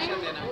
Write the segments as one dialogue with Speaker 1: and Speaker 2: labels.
Speaker 1: Deixa não.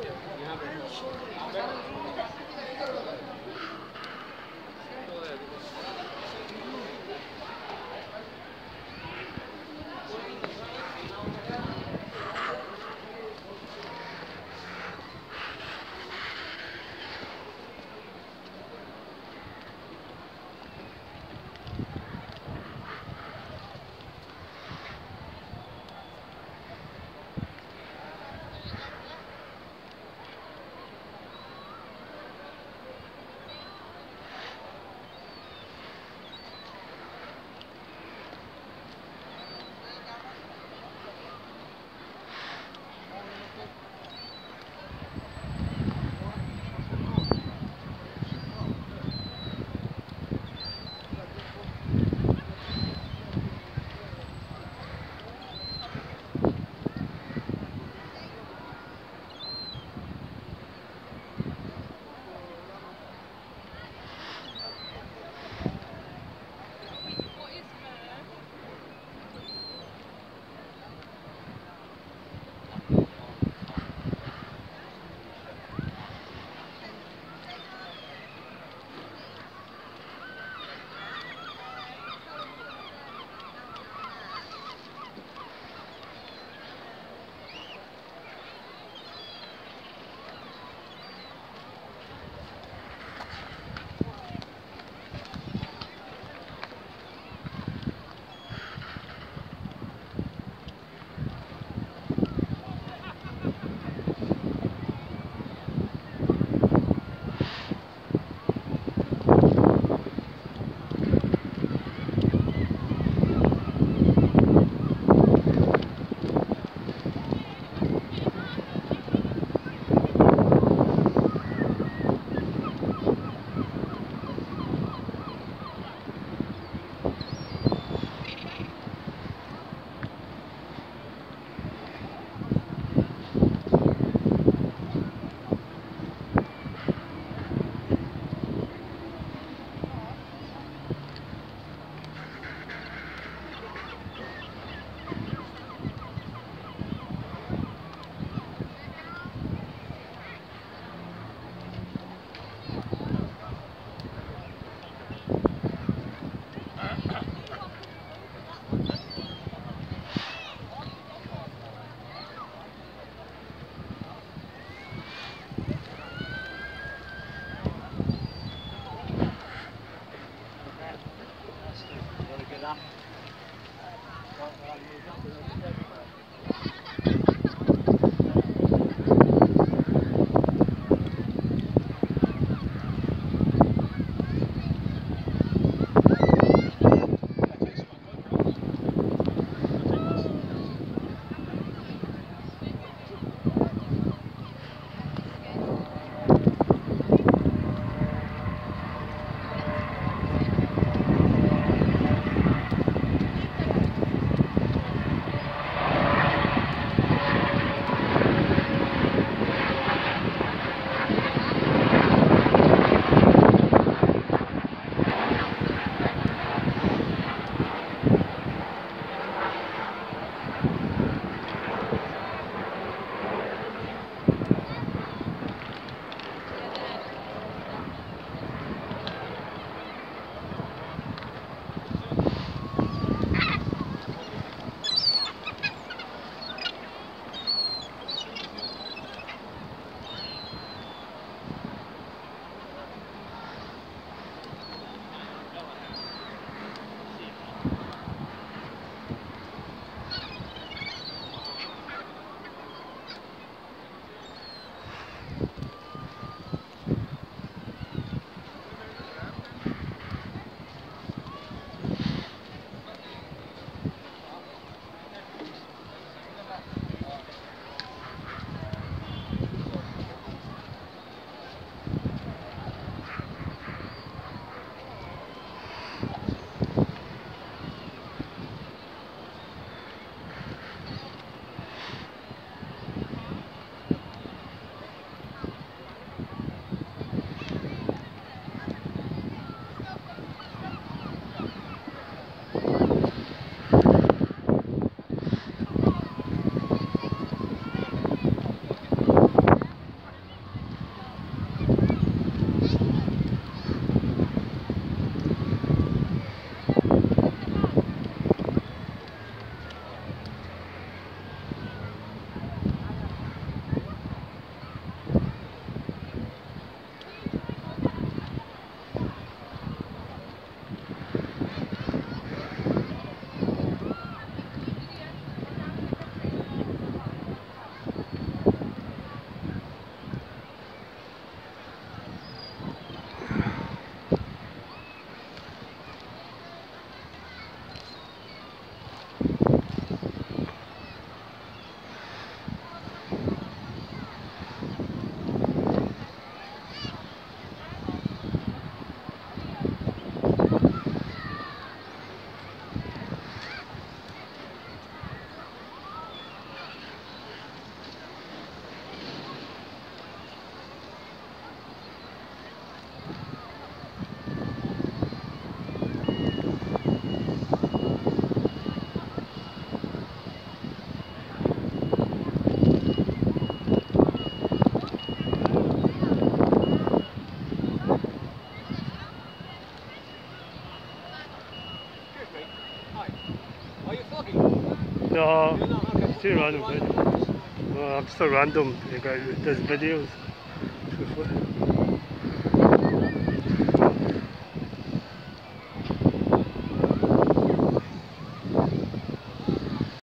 Speaker 1: No, still random. I'm still random. There's videos.